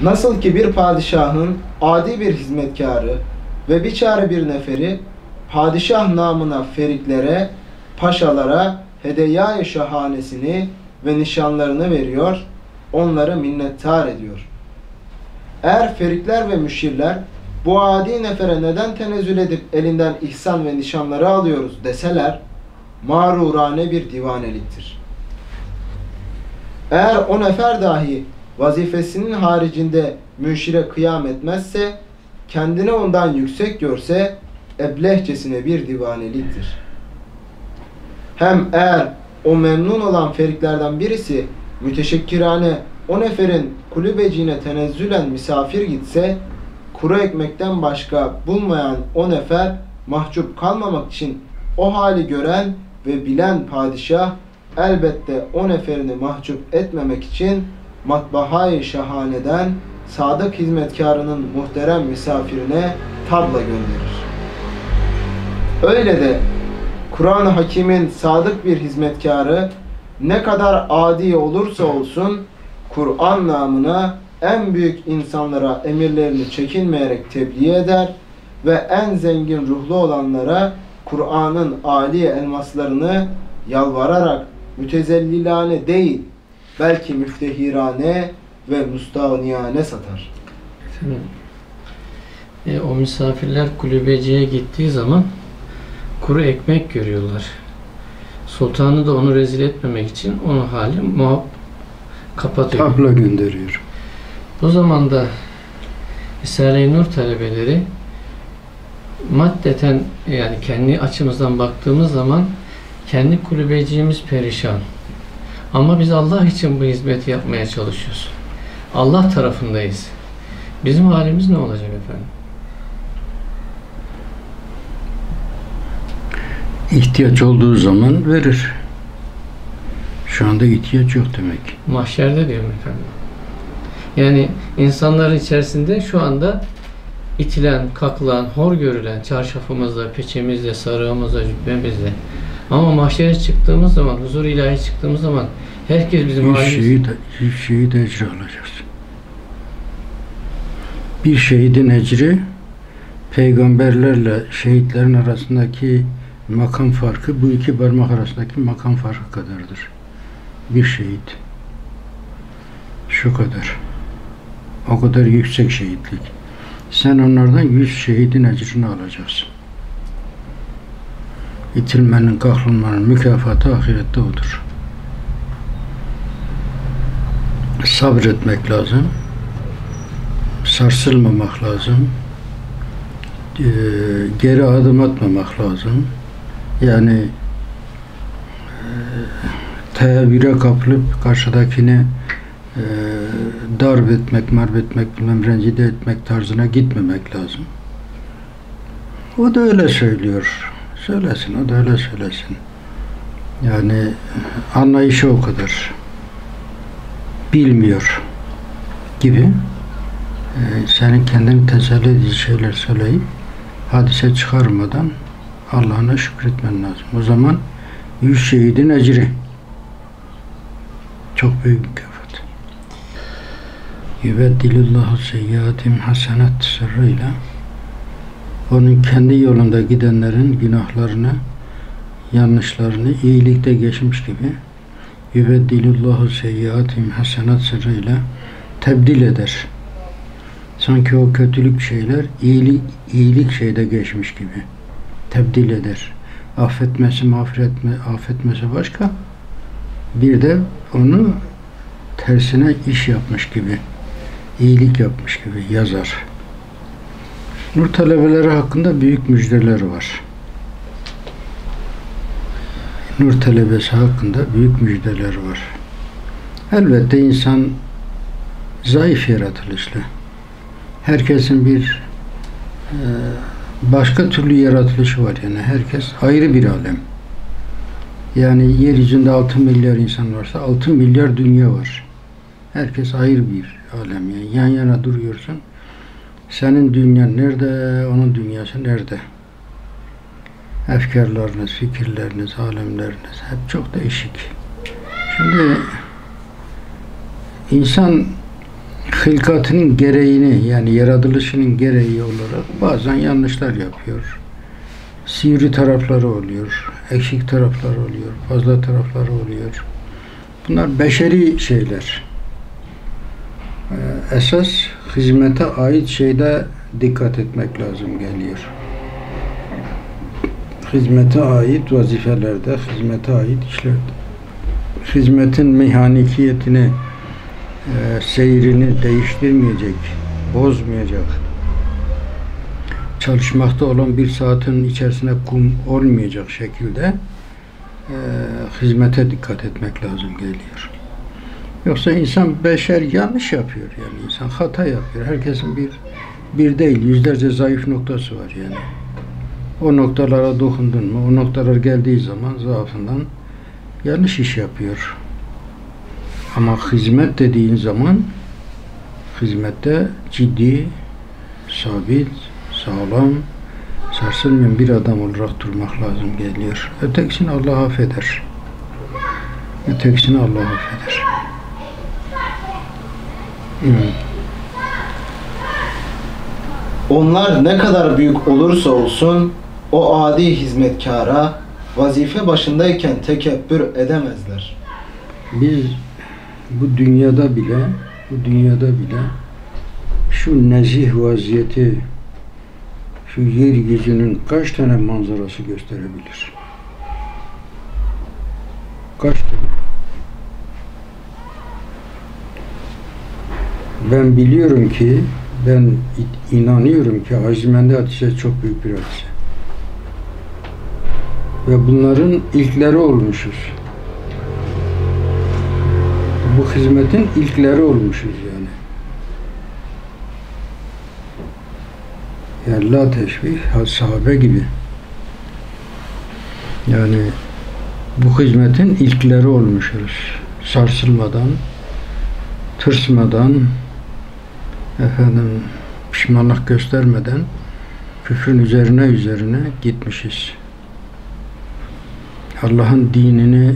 Nasıl ki bir padişahın adi bir hizmetkarı ve biçare bir neferi padişah namına feriklere, paşalara hediyayı şahanesini ve nişanlarını veriyor, onları minnettar ediyor. Eğer ferikler ve müşirler bu adi nefere neden tenezzül edip elinden ihsan ve nişanları alıyoruz deseler, mağrurane bir divaneliktir. Eğer o nefer dahi vazifesinin haricinde müşire kıyam etmezse, kendini ondan yüksek görse, eblehçesine bir divaneliktir. Hem eğer o memnun olan feriklerden birisi müteşekkirane o neferin kulübeciğine tenezzülen misafir gitse, kuru ekmekten başka bulmayan o nefer mahcup kalmamak için o hali gören ve bilen padişah elbette o neferini mahcup etmemek için matbahayı şahaneden sadık hizmetkarının muhterem misafirine tabla gönderir. Öyle de Kur'an-ı Hakim'in sadık bir hizmetkarı ne kadar adi olursa olsun Kur'an namına en büyük insanlara emirlerini çekinmeyerek tebliğ eder ve en zengin ruhlu olanlara Kur'an'ın âli elmaslarını yalvararak mütezellilane değil belki müftehirane ve müstahniyane satar. E, o misafirler kulübeciye gittiği zaman kuru ekmek görüyorlar. Sultanı da onu rezil etmemek için onu hali muhab kapatıyor. Tabla gönderiyor. Bu zaman da Risale-i Nur talebeleri maddeten yani kendi açımızdan baktığımız zaman kendi kulübeciğimiz perişan. Ama biz Allah için bu hizmeti yapmaya çalışıyoruz. Allah tarafındayız. Bizim halimiz ne olacak efendim? İhtiyaç olduğu zaman verir. Şu anda ihtiyaç yok demek. Mahşerde diyorum efendim. Yani insanların içerisinde şu anda itilen, kakılan, hor görülen çarşafımızla, peçemizle, sarığımızla, cübbemizle. Ama mahşere çıktığımız zaman, huzur ilahi çıktığımız zaman herkes bizim Bir halimiz. şeyi de, bir şeyi de ecri alacaksın. Bir şehidin ecri peygamberlerle şehitlerin arasındaki makam farkı bu iki parmak arasındaki makam farkı kadardır. Bir şehit. Şu kadar. O kadar yüksek şehitlik. Sen onlardan yüz şehidin ecrini alacaksın. İtilmenin, kahrolmanın mükafatı ahirette odur. Sabretmek lazım. Sarsılmamak lazım. Ee, geri adım atmamak lazım. Yani e, teevvüre kapılıp karşıdakini e, darp etmek, marp etmek, bilmem rencide etmek tarzına gitmemek lazım. O da öyle söylüyor. Söylesin, o da öyle söylesin. Yani anlayışı o kadar. Bilmiyor gibi e, senin kendini teselli edici şeyler söyleyip hadise çıkarmadan Allah'ına şükretmen lazım. O zaman yüz şehidin ecri. Çok büyük mükafat. Yübeddilullahu seyyiatim hasenat sırrıyla onun kendi yolunda gidenlerin günahlarını, yanlışlarını iyilikte geçmiş gibi yübeddilullahu seyyiatim hasenat sırrıyla tebdil eder. Sanki o kötülük şeyler iyilik, iyilik şeyde geçmiş gibi tebdil eder. Affetmesi, mağfiret mi, affetmesi başka. Bir de onu tersine iş yapmış gibi, iyilik yapmış gibi yazar. Nur talebeleri hakkında büyük müjdeler var. Nur talebesi hakkında büyük müjdeler var. Elbette insan zayıf yaratılışlı. Herkesin bir e, başka türlü yaratılışı var yani. Herkes ayrı bir alem. Yani yeryüzünde 6 milyar insan varsa 6 milyar dünya var. Herkes ayrı bir alem. Yani yan yana duruyorsun. Senin dünyan nerede, onun dünyası nerede? Efkarlarınız, fikirleriniz, alemleriniz hep çok değişik. Şimdi insan hilkatının gereğini yani yaratılışının gereği olarak bazen yanlışlar yapıyor. Sivri tarafları oluyor, eksik tarafları oluyor, fazla tarafları oluyor. Bunlar beşeri şeyler. Ee, Esas hizmete ait şeyde dikkat etmek lazım geliyor. Hizmete ait vazifelerde, hizmete ait işlerde. Hizmetin mehanikiyetini e, seyrini değiştirmeyecek, bozmayacak. Çalışmakta olan bir saatin içerisine kum olmayacak şekilde e, hizmete dikkat etmek lazım geliyor. Yoksa insan beşer yanlış yapıyor yani insan hata yapıyor. Herkesin bir bir değil yüzlerce zayıf noktası var yani. O noktalara dokundun mu, o noktalar geldiği zaman zaafından yanlış iş yapıyor. Ama hizmet dediğin zaman hizmette ciddi, sabit, sağlam, sarsılmayan bir adam olarak durmak lazım geliyor. Ötekisini Allah affeder. Ötekisini Allah affeder. Evet. Onlar ne kadar büyük olursa olsun o adi hizmetkara vazife başındayken tekebbür edemezler. Biz bu dünyada bile bu dünyada bile şu nezih vaziyeti şu yeryüzünün kaç tane manzarası gösterebilir? Kaç tane? Ben biliyorum ki ben inanıyorum ki Azimendi hadise çok büyük bir hadise. Ve bunların ilkleri olmuşuz. Bu hizmetin ilkleri olmuşuz yani. Yani la teşbih, ha- sahabe gibi. Yani bu hizmetin ilkleri olmuşuz. Sarsılmadan, tırsmadan, efendim pişmanlık göstermeden küfrün üzerine üzerine gitmişiz. Allah'ın dinini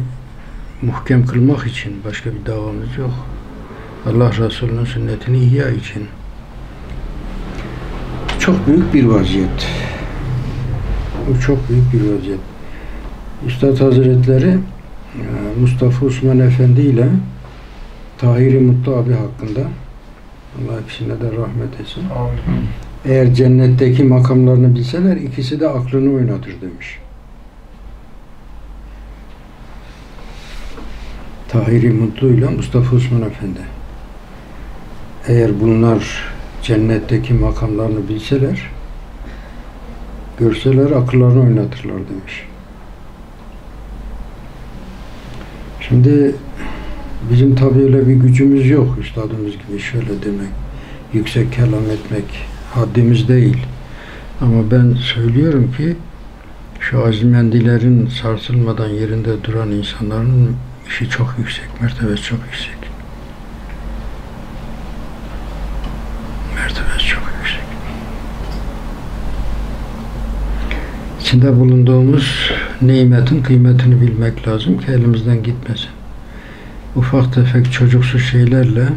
muhkem kılmak için başka bir davamız yok. Allah Resulü'nün sünnetini ihya için. Çok büyük bir vaziyet. Bu çok büyük bir vaziyet. Üstad Hazretleri e, Mustafa Osman Efendi ile Tahir-i Mutlu abi hakkında Allah ikisine de rahmet etsin. Eğer cennetteki makamlarını bilseler ikisi de aklını oynatır demiş. Tahir-i Mutlu ile Mustafa Osman Efendi. Eğer bunlar cennetteki makamlarını bilseler, görseler akıllarını oynatırlar demiş. Şimdi bizim tabii öyle bir gücümüz yok üstadımız gibi şöyle demek, yüksek kelam etmek haddimiz değil. Ama ben söylüyorum ki şu azimendilerin sarsılmadan yerinde duran insanların işi çok yüksek, mertebesi çok yüksek. Mertebesi çok yüksek. İçinde bulunduğumuz nimetin kıymetini bilmek lazım ki elimizden gitmesin. Ufak tefek çocuksu şeylerle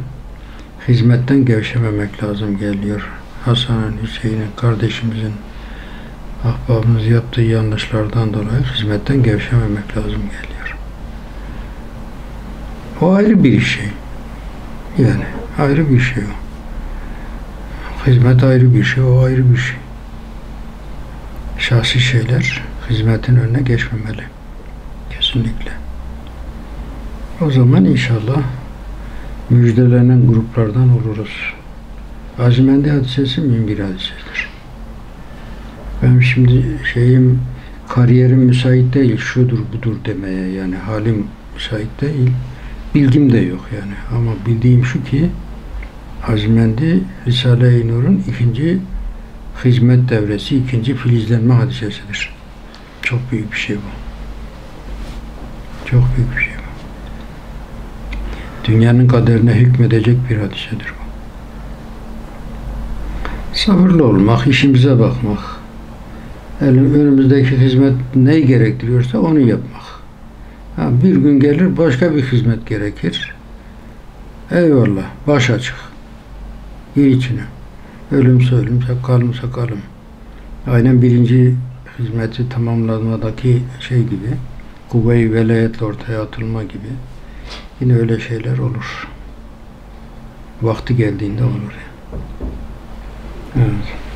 hizmetten gevşememek lazım geliyor. Hasan'ın, Hüseyin'in, kardeşimizin, ahbabımız yaptığı yanlışlardan dolayı hizmetten gevşememek lazım geliyor. O ayrı bir şey. Yani ayrı bir şey o. Hizmet ayrı bir şey, o ayrı bir şey. Şahsi şeyler hizmetin önüne geçmemeli. Kesinlikle. O zaman inşallah müjdelenen gruplardan oluruz. Azimendi hadisesi mühim bir hadisedir. Ben şimdi şeyim kariyerim müsait değil, şudur budur demeye yani halim müsait değil. Bilgim de yok yani ama bildiğim şu ki Azimendi Risale-i Nur'un ikinci hizmet devresi, ikinci filizlenme hadisesidir. Çok büyük bir şey bu. Çok büyük bir şey. Dünyanın kaderine hükmedecek bir hadisedir bu. Sabırlı olmak, işimize bakmak, önümüzdeki hizmet neyi gerektiriyorsa onu yapmak. Ha, bir gün gelir başka bir hizmet gerekir. Eyvallah, baş açık. Gir içine. Ölümse ölüm, kalımsa kalım. Aynen birinci hizmeti tamamlamadaki şey gibi, kuvve-i velayetle ortaya atılma gibi yine öyle şeyler olur. Vakti geldiğinde olur. Evet.